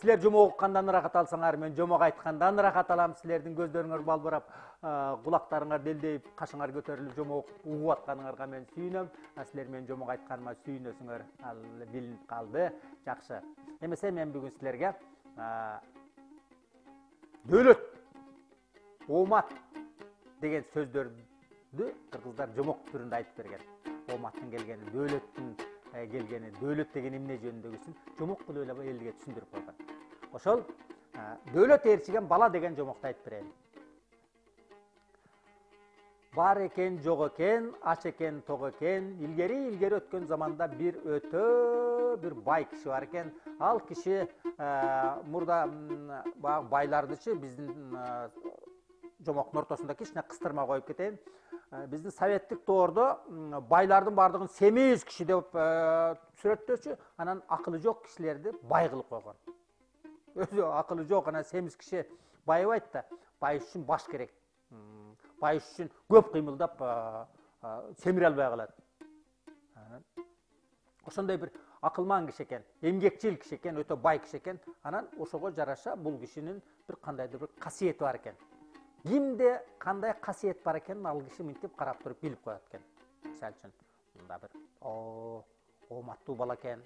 силер жомок уккандан ырахат алсаңар мен жомок айткандан ырахат алам. Силердин көздөрүңөр балбырап кулактарыңар делдейип кашыңар көтөрүлүп жомок угуп атканыңарга мен сүйүнөм силер менин жомок айтканыма сүйүнөсүңөр ал билинип калды жакшы эмесе мен бүгүн силерге дөөлөт оомат деген сөздөрдү кыргыздар жомок түрүндө айтып берген. Ооматтын келгени дөөлөттүн келгени дөөлөт деген эмне жөнүндөгүсүн жомок кылып эле элге түшүндүрүп койгон. Ошол дөөлөт ээрчиген бала деген жомокту айтып берейин. Бар экен жок экен аш экен ток экен илгери илгери өткөн заманда бир өтө бир бай киши бар экен. Ал киши мурда баягы байлардычы биздин жомоктун ортосунда кичине кыстырма коюп кетейин. Биздин советтик доордо байлардын баардыгын семиз киши деп сүрөттөчү анан акылы жок кишилерди бай кылып койгон өзү акылы жок анан семиз киши байыбайт да байыш үчүн баш керек байыш үчүн көп кыймылдап семире албай калат ошондой бир акылман киши экен эмгекчил киши экен өтө бай киши экен анан ошого жараша бул кишинин бир кандайдыр бир касиети бар экен кимде кандай касиет бар экенин ал киши мынтип карап туруп билип коет экен мисалы үчүн мында бир ооматтуу бала экен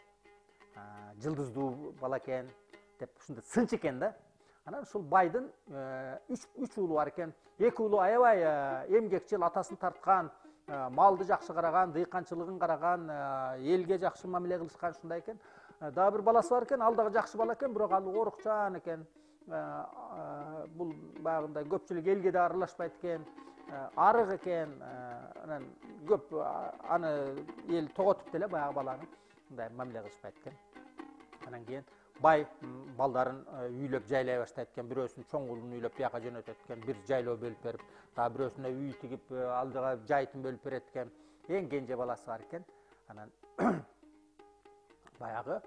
жылдыздуу бала экен деп ушундай сынчы экен да. Анан ушул байдын үч уулу бар экен эки уулу аябай эмгекчил атасын тарткан малды жакшы караган дыйканчылыгын караган элге жакшы мамиле кылышкан ушундай экен дагы бир баласы бар экен ал дагы жакшы бала экен бирок ал оорукчан экен бул баягындай көпчүлүк элге да аралашпайт экен арык экен анан көп аны эл тоготуп деле баягы баланы мындай мамиле кылышпайт экен анан кийин бай балдарын үйлөп жайлай баштайт экен бирөөсүн чоң уулун үйлөп бияка жөнөтөт экен бир жайлоо бөлүп берип дагы бирөөсүнө үй тигип ал жака жайытын бөлүп берет экен эң кенже баласы бар экен анан баягы